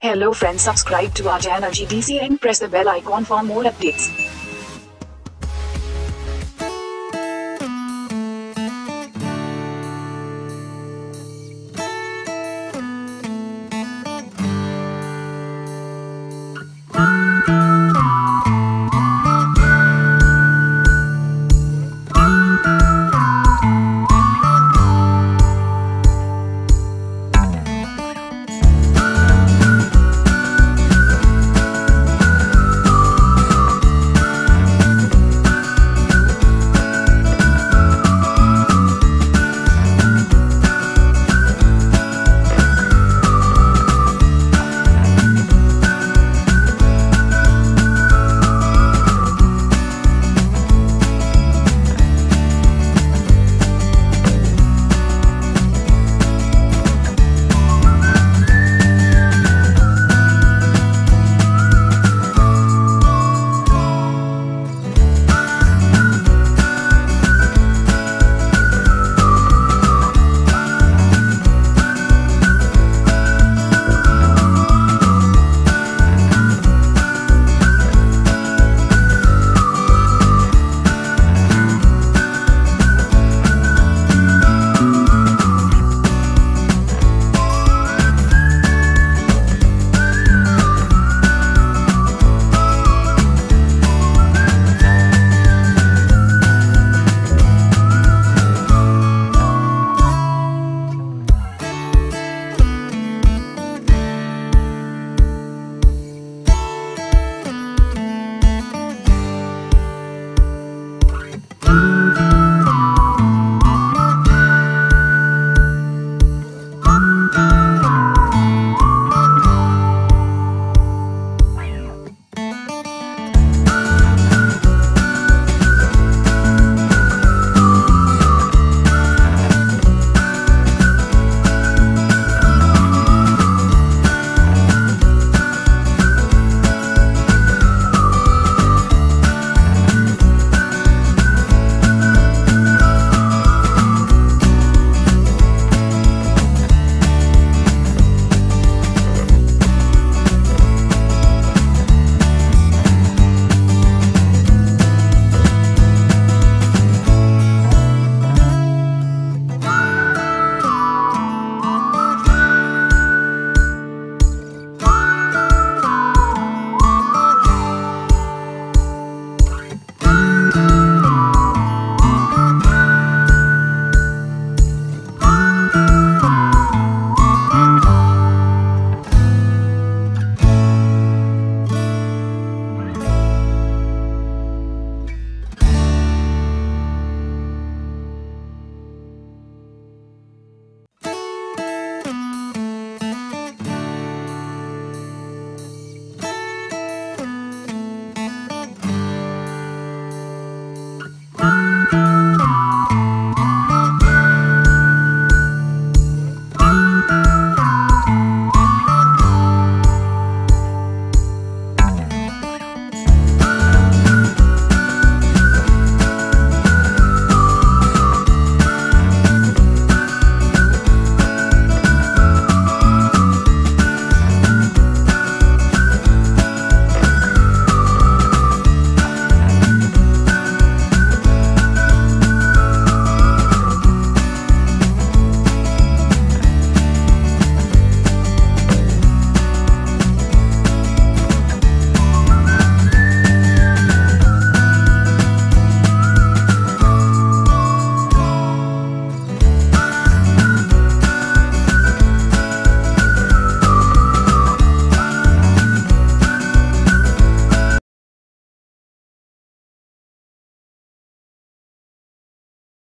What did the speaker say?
Hello friends subscribe to our channel GDC and press the bell icon for more updates.